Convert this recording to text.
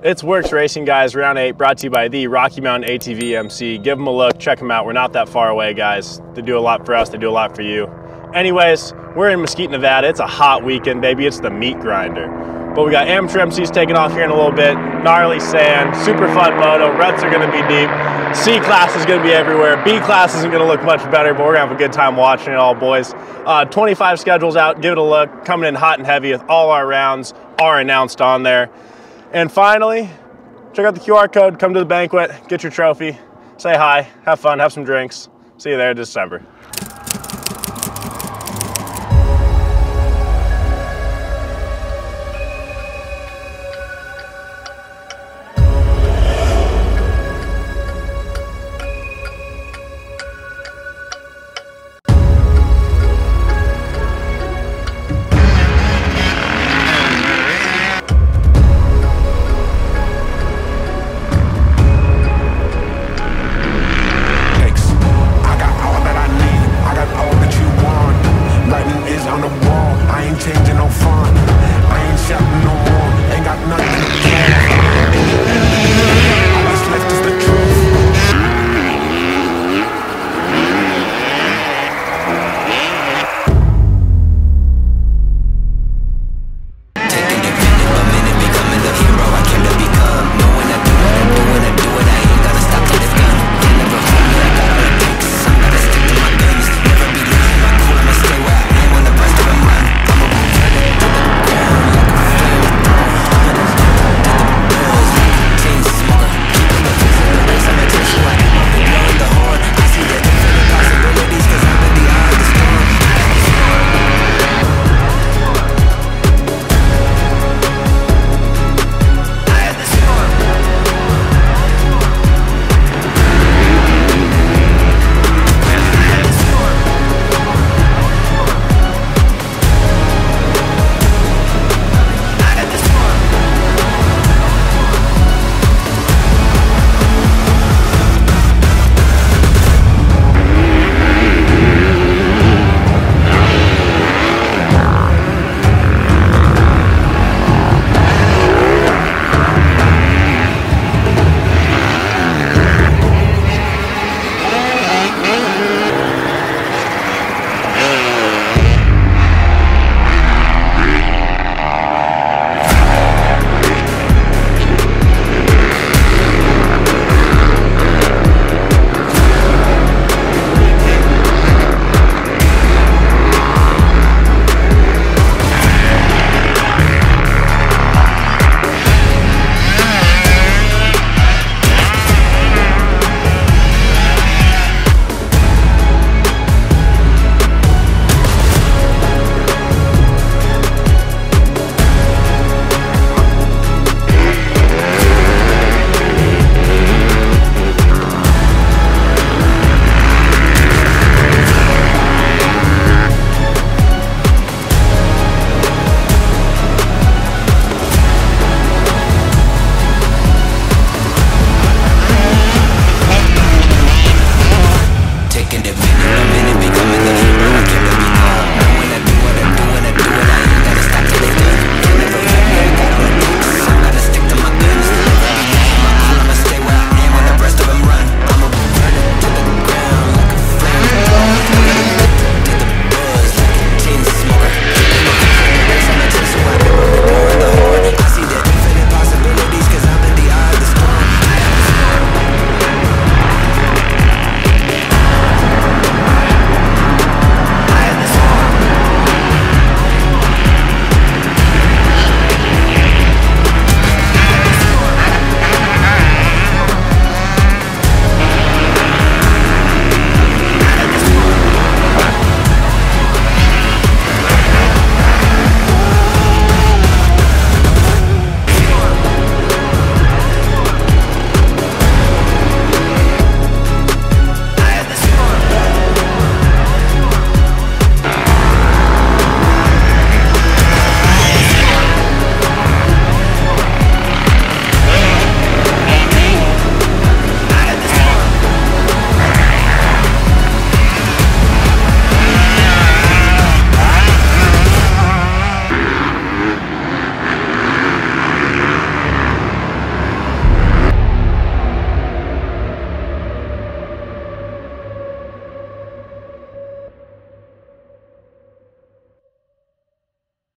It's WORCS Racing, guys, round eight, brought to you by the Rocky Mountain ATV MC. Give them a look, check them out. We're not that far away, guys. They do a lot for us, they do a lot for you. Anyways, we're in Mesquite, Nevada. It's a hot weekend, baby. It's the meat grinder. But we got amateur MCs taking off here in a little bit. Gnarly sand, super fun moto. Ruts are going to be deep. C class is going to be everywhere. B class isn't going to look much better, but we're going to have a good time watching it all, boys. Uh, 25 schedules out. Give it a look. Coming in hot and heavy with all our rounds are announced on there. And finally, check out the QR code, come to the banquet, get your trophy, say hi, have fun, have some drinks. See you there in December.